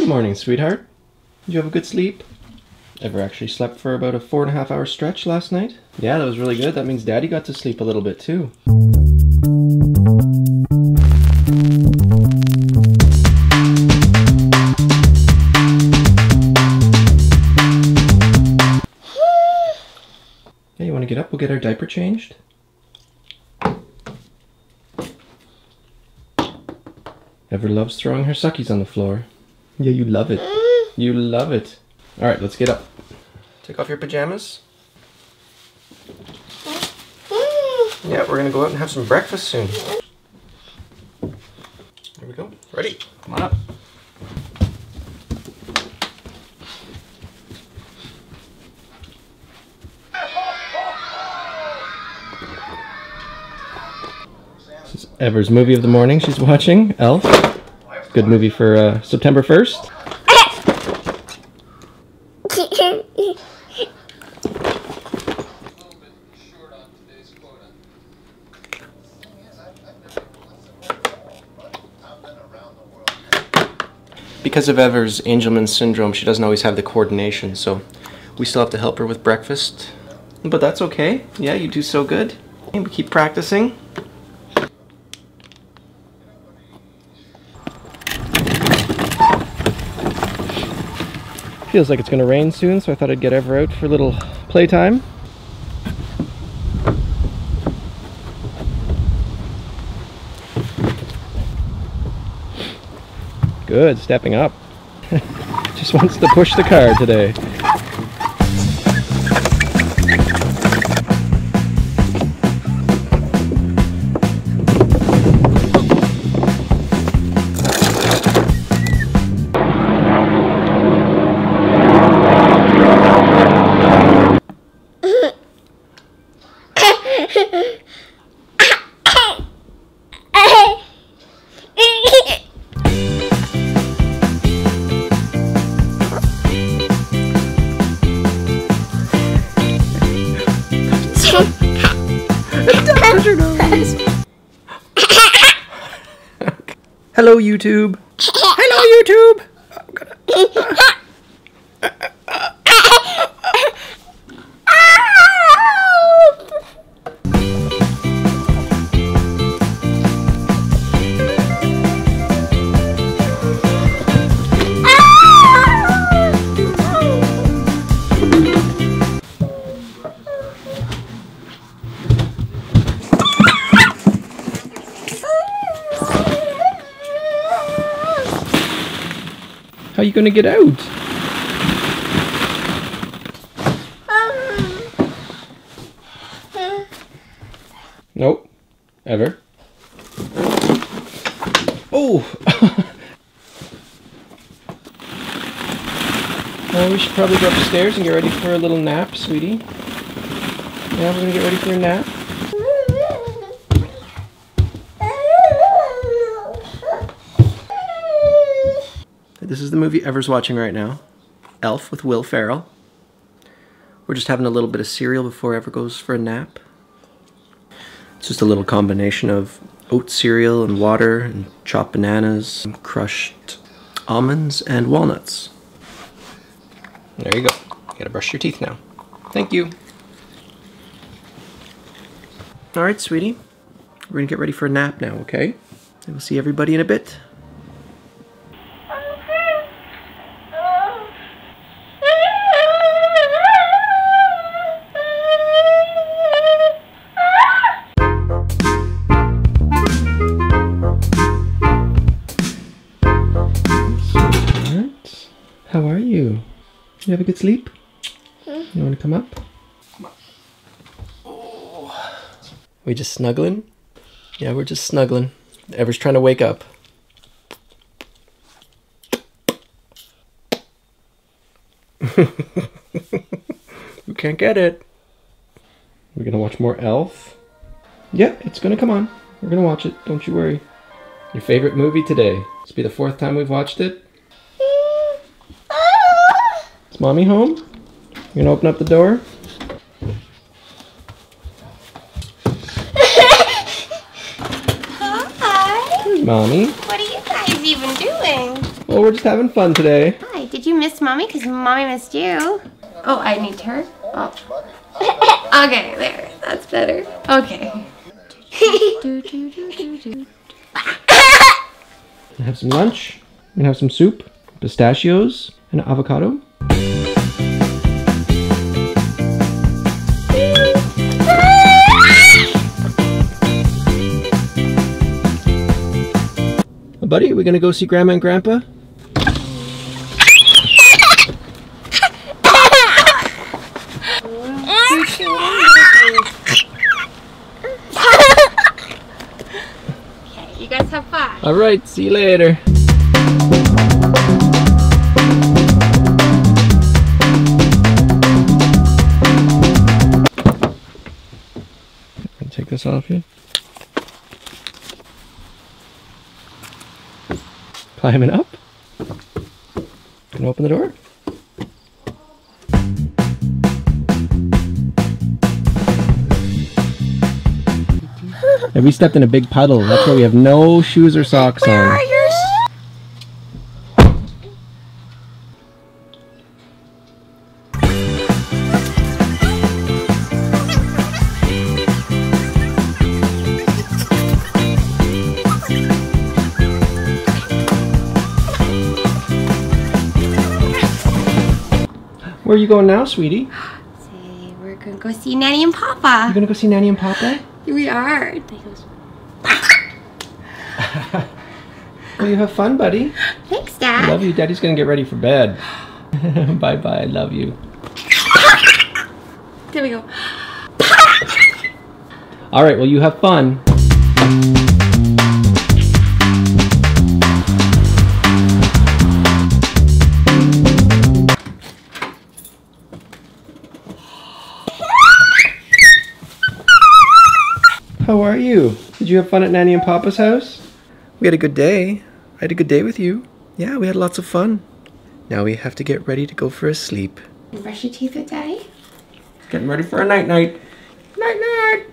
Good morning, sweetheart. Did you have a good sleep? Ever actually slept for about a four and a half hour stretch last night? Yeah, that was really good. That means Daddy got to sleep a little bit too. Yeah, you want to get up? We'll get our diaper changed. Ever loves throwing her suckies on the floor. Yeah, you love it. Mm. You love it. All right, let's get up. Take off your pajamas. Mm. Yeah, we're gonna go out and have some breakfast soon. Here we go. Ready? Come on up. This is Ever's movie of the morning she's watching, Elf. Good movie for uh, September 1st. Because of Ever's Angelman syndrome, she doesn't always have the coordination, so we still have to help her with breakfast. But that's okay. Yeah, you do so good. And we keep practicing. Feels like it's gonna rain soon, so I thought I'd get Ever out for a little playtime. Good, stepping up. Just wants to push the car today. Hello, YouTube. Hello, YouTube. I'm you gonna get out? Nope. Ever. Oh! well, we should probably go upstairs and get ready for a little nap, sweetie. Yeah, we're gonna get ready for a nap. This is the movie Ever's watching right now. Elf with Will Ferrell. We're just having a little bit of cereal before Ever goes for a nap. It's just a little combination of oat cereal and water and chopped bananas, and crushed almonds and walnuts. There you go. You gotta brush your teeth now. Thank you. Alright, sweetie. We're gonna get ready for a nap now, okay? And we'll see everybody in a bit. You have a good sleep? Hmm? You want to come up? Come on. Oh. We just snuggling? Yeah, we're just snuggling. Ever's trying to wake up. you can't get it. We're gonna watch more Elf. Yeah, it's gonna come on. We're gonna watch it. Don't you worry. Your favorite movie today. This will be the fourth time we've watched it. Is mommy home? You gonna open up the door? Hi. Mommy. What are you guys even doing? Well, we're just having fun today. Hi, did you miss mommy? Because mommy missed you. Oh, I need her. Oh. okay, there. That's better. Okay. have some lunch. We're gonna have some soup, pistachios, and avocado. Buddy, are we gonna go see Grandma and Grandpa? okay, you guys have fun. All right, see you later. Take this off here. Climbing up. Can open the door? and we stepped in a big puddle. That's why we have no shoes or socks Where on. Where are you going now, sweetie? Say, we're gonna go see Nanny and Papa. You're gonna go see Nanny and Papa? We are. Well, you have fun, buddy. Thanks, Dad. Love you. Daddy's gonna get ready for bed. bye bye. I love you. There we go. All right. Well, you have fun. You? Did you have fun at Nanny and Papa's house? We had a good day. I had a good day with you. Yeah, we had lots of fun. Now we have to get ready to go for a sleep. Brush your teeth with Daddy. Getting ready for a night night. Night